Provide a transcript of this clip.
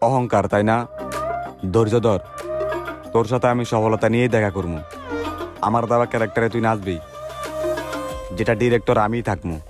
অহংকার, তাই না? ধৈর্য ধর। তোর সাথে আমি সফলতা নিয়েই দেখা করব। আমার দাবা ক্যারেক্টারে তুই নাচবি। যেটা ডিরেক্টর আমিই থাকব।